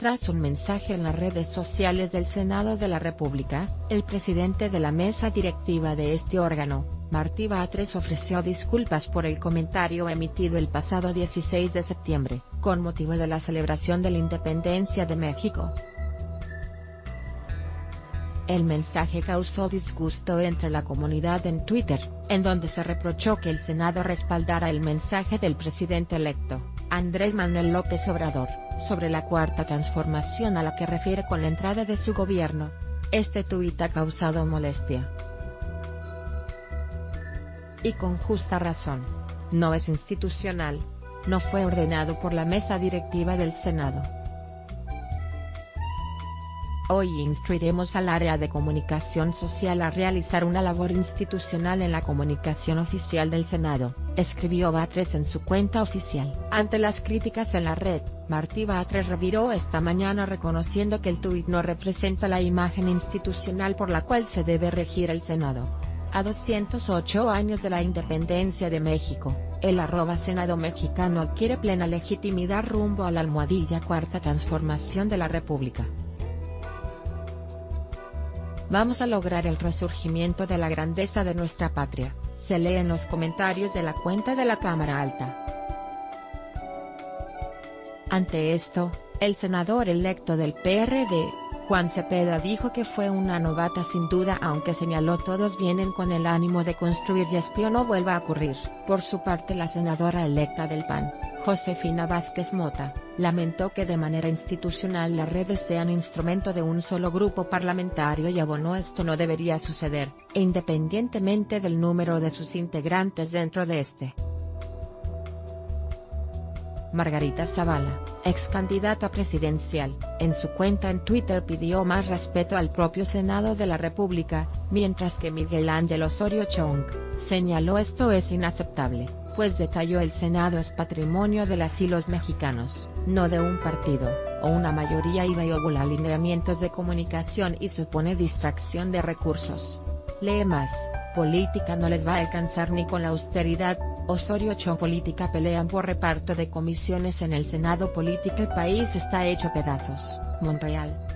Tras un mensaje en las redes sociales del Senado de la República, el presidente de la mesa directiva de este órgano, Martí Batres ofreció disculpas por el comentario emitido el pasado 16 de septiembre, con motivo de la celebración de la independencia de México. El mensaje causó disgusto entre la comunidad en Twitter, en donde se reprochó que el Senado respaldara el mensaje del presidente electo, Andrés Manuel López Obrador sobre la cuarta transformación a la que refiere con la entrada de su gobierno. Este tuit ha causado molestia. Y con justa razón. No es institucional. No fue ordenado por la mesa directiva del Senado. Hoy instruiremos al área de comunicación social a realizar una labor institucional en la comunicación oficial del Senado, escribió Batres en su cuenta oficial. Ante las críticas en la red, Martí Batres reviró esta mañana reconociendo que el tuit no representa la imagen institucional por la cual se debe regir el Senado. A 208 años de la independencia de México, el arroba Senado mexicano adquiere plena legitimidad rumbo a la almohadilla cuarta transformación de la República. Vamos a lograr el resurgimiento de la grandeza de nuestra patria, se lee en los comentarios de la cuenta de la Cámara Alta. Ante esto, el senador electo del PRD, Juan Cepeda dijo que fue una novata sin duda aunque señaló todos vienen con el ánimo de construir y espío no vuelva a ocurrir. Por su parte la senadora electa del PAN, Josefina Vázquez Mota, lamentó que de manera institucional las redes sean instrumento de un solo grupo parlamentario y abonó esto no debería suceder, independientemente del número de sus integrantes dentro de este. Margarita Zavala, ex candidata presidencial, en su cuenta en Twitter pidió más respeto al propio Senado de la República, mientras que Miguel Ángel Osorio Chong, señaló esto es inaceptable, pues detalló el Senado es patrimonio de las y los mexicanos, no de un partido, o una mayoría y viola alineamientos de comunicación y supone distracción de recursos. Lee más, política no les va a alcanzar ni con la austeridad, Osorio Chong Política pelean por reparto de comisiones en el Senado Política El país está hecho pedazos, Monreal.